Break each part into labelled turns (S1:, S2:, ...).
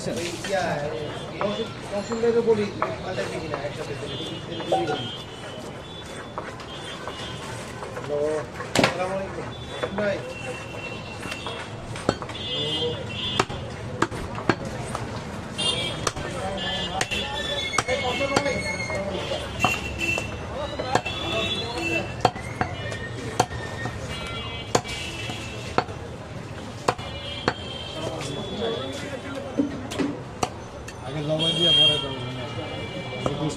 S1: দিচ্ছেন
S2: বলি একসাথে আসসালামু আলাইকুম
S1: ভাই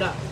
S3: 来。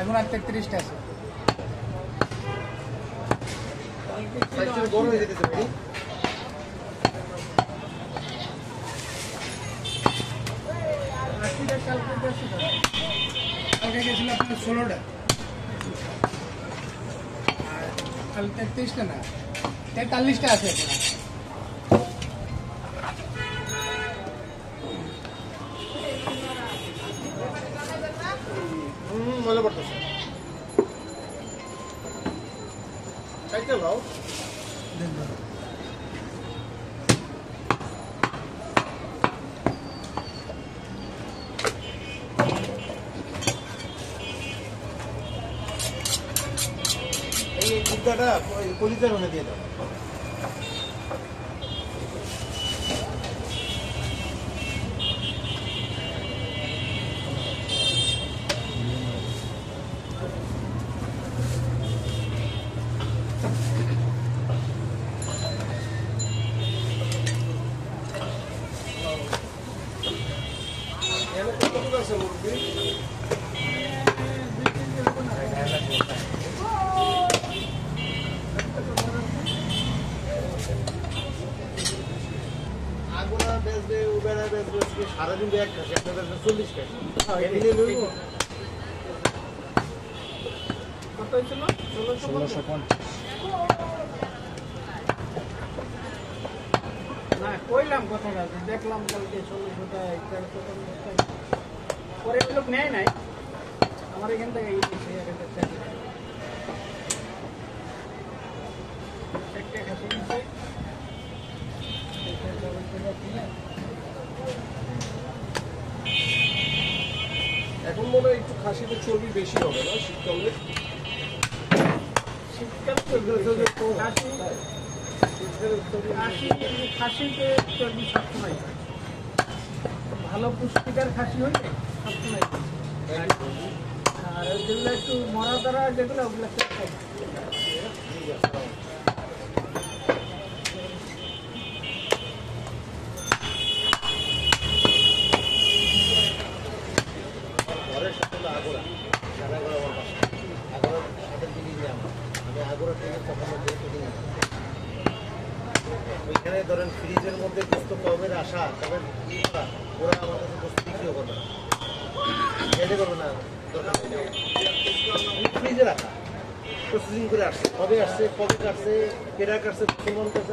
S3: এখন আর তেত্রিশটা আছে। কালকে
S2: গেছিল
S3: আপনার ষোলোটা। কাল তেত্রিশটা না তেতাল্লিশটা আছে এখন।
S1: সাইজটা ভাও এই কুর্তাটা কলিজার মনে দিয়ে দাও এখানে কতটুকু আছে মুরগি আগুনা সারাদিন এক খাসি আপনার বেচবে চল্লিশ খাসি।
S2: কত হয়েছিল ষোলোশো
S1: ষোলোশো পঞ্চাশ।
S2: কইলাম কথাটা দেখলাম কালকে তেরোশো পরে লোক নেয় নাই। আমার এখান থেকে একটা খাসি নিচ্ছে।
S1: এখন মনে হয় একটু খাসিতে চর্বি বেশি হবে না শীতকালে?
S2: শীতকাল খাসি খাসি খাসিতে সবসময় ভালো পুষ্টিকার খাসি হলে সবসময়। আর যেগুলো একটু মরা ধরা যেগুলো ওগুলো
S1: রাখা। প্রসেসিং করে আসছে। কবে আসছে, কবে কাটছে কেরা কাটছে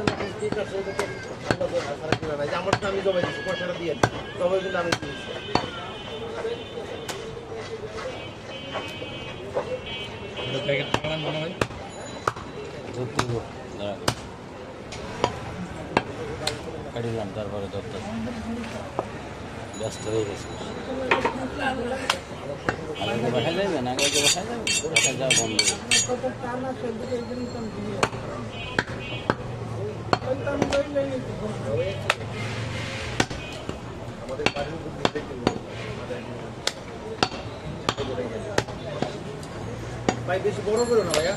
S1: না কে কাটছে তো সারা কিনা নাই। যে আমারটা আমি দিচ্ছি পয়সাটা দিয়ে জমা কিন্তু আমি দিয়েছি।
S4: তারপরে ব্যস্ত হয়ে গেছে। আগে বাসায় যাবেন আগে যে বাসায় যাবেন বাসায় যাওয়া বন্ধ।
S1: আমাদের বাড়ির উপর ভাই, বেশি বড় করো না ভাইয়া।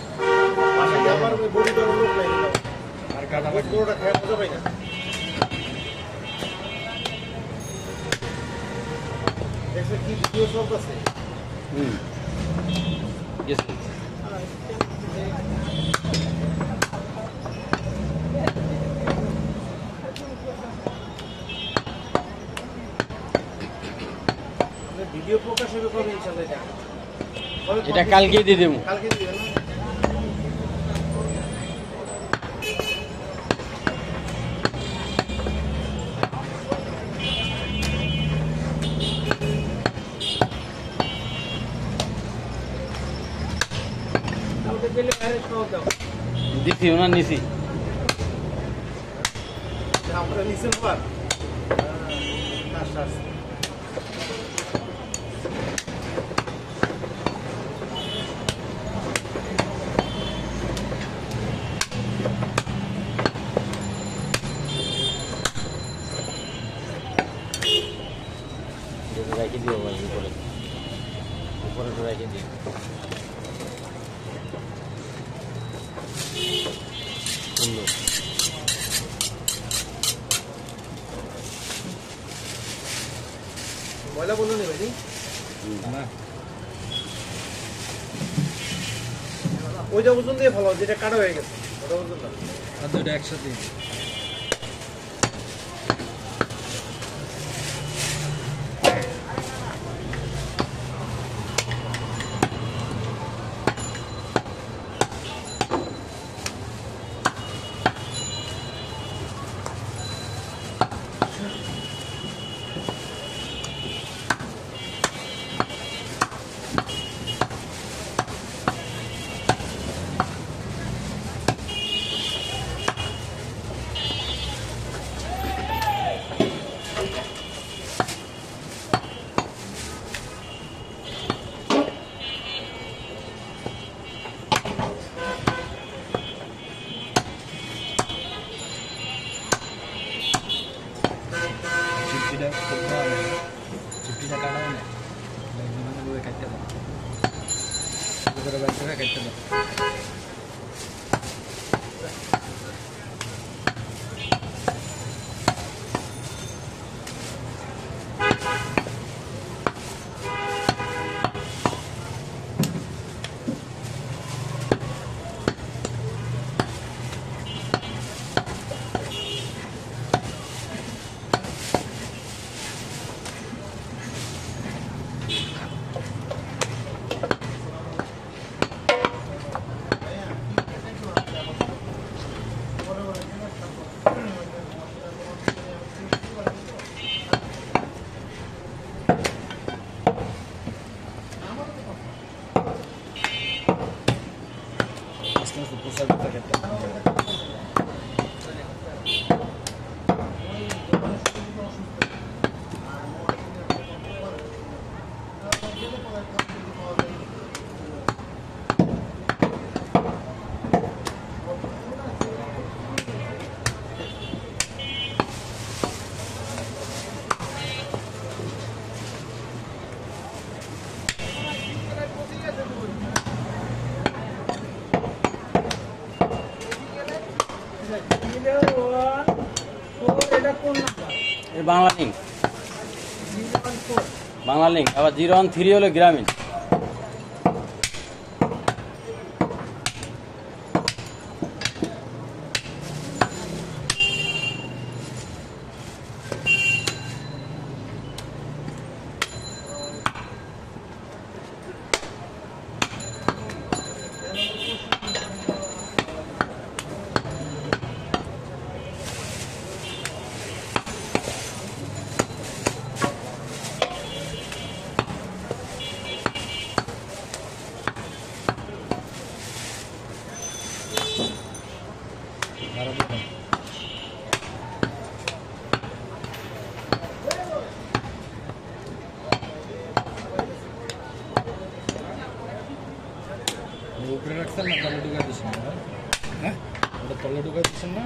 S1: আর কাটা বড়টা খেয়ে মজা পাই না। দেখছে কি ভিডিও সব আছে
S4: হুম গেছে
S1: ভিডিও প্রকাশ হবে কবে ইনশাআল্লাহ এটা
S4: কালকে কালকেই দিয়ে দেবো।
S1: কালকে দিয়ে না?
S4: দিছি ওনার নিছি।
S1: আমরা নিচের পর আচ্ছা আচ্ছা
S4: রেখে দিও ভাই উপরে উপরে তো রেখে দিও সুন্দর
S1: ময়লা বলল নি ভাই
S3: না
S1: ওইটা ওজন দিয়ে ভালো যেটা কাটা হয়ে গেছে। ওটা ওজন না।
S3: আর দুইটা একসাথে। চিপটিটা খুলতে হবে চিপটিটা কাটা হবে না এইভাবে কাটতে দাও করে
S2: sucursal de
S4: tarjeta. Banglalink Banglalink আবার জিরো ওয়ান থ্রি হলো গ্রামীণ।
S3: আরও দিন উপরে রাখছেন না তলে ঢুকাই দিচ্ছেন না হ্যাঁ ওটা তলে ঢুকাই দিচ্ছেন না